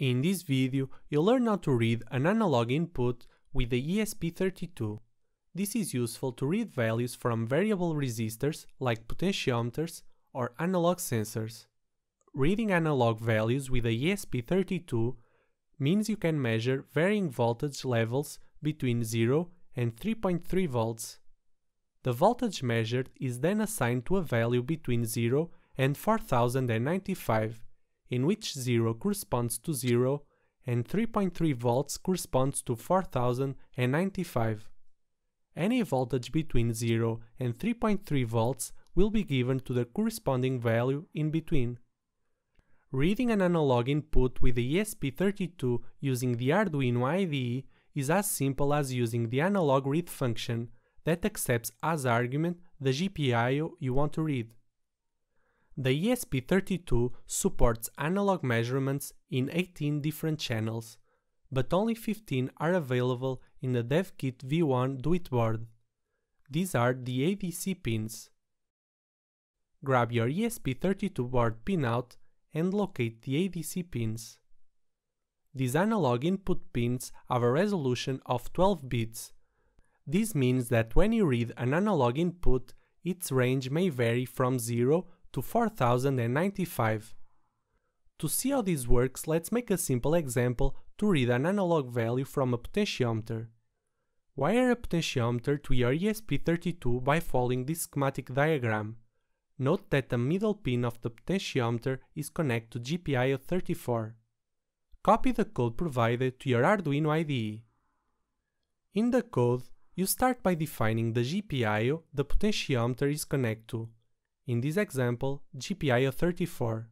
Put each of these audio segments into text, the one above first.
In this video, you'll learn how to read an analog input with the ESP32. This is useful to read values from variable resistors like potentiometers or analog sensors. Reading analog values with the ESP32 means you can measure varying voltage levels between 0 and 3.3 volts. The voltage measured is then assigned to a value between 0 and 4095 in which 0 corresponds to 0 and 3.3 volts corresponds to 4095. Any voltage between 0 and 3.3 volts will be given to the corresponding value in between. Reading an analog input with the ESP32 using the Arduino IDE is as simple as using the analog read function that accepts as argument the GPIO you want to read. The ESP32 supports analog measurements in 18 different channels, but only 15 are available in the DevKit V1 DoIT board. These are the ADC pins. Grab your ESP32 board pinout and locate the ADC pins. These analog input pins have a resolution of 12 bits. This means that when you read an analog input, its range may vary from 0 to 4095. To see how this works, let's make a simple example to read an analog value from a potentiometer. Wire a potentiometer to your ESP32 by following this schematic diagram. Note that the middle pin of the potentiometer is connected to GPIO34. Copy the code provided to your Arduino IDE. In the code, you start by defining the GPIO the potentiometer is connected to in this example GPIO34.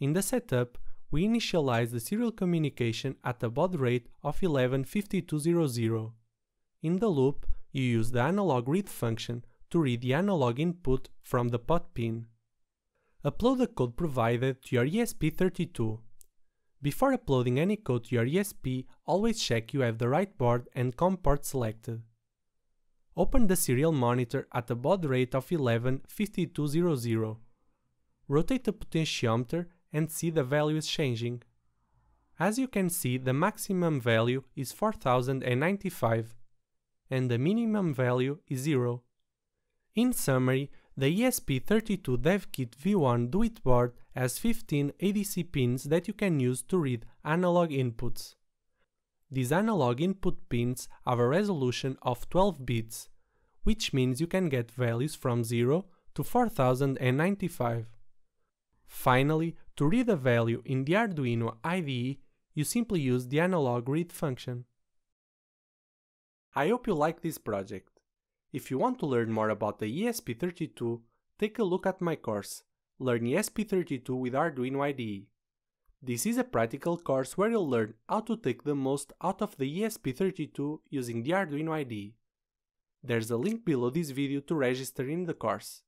In the setup, we initialize the serial communication at a baud rate of 115200. In the loop, you use the analog read function to read the analog input from the pot pin. Upload the code provided to your ESP32. Before uploading any code to your ESP, always check you have the right board and COM port selected. Open the serial monitor at a baud rate of 115200. Rotate the potentiometer and see the value is changing. As you can see, the maximum value is 4095 and the minimum value is 0. In summary, the ESP32 DevKit V1 DoIT board has 15 ADC pins that you can use to read analog inputs. These analog input pins have a resolution of 12 bits, which means you can get values from 0 to 4095. Finally, to read a value in the Arduino IDE, you simply use the analog read function. I hope you like this project. If you want to learn more about the ESP32, take a look at my course, Learn ESP32 with Arduino IDE. This is a practical course where you'll learn how to take the most out of the ESP32 using the Arduino IDE. There's a link below this video to register in the course.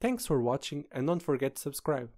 Thanks for watching and don't forget to subscribe.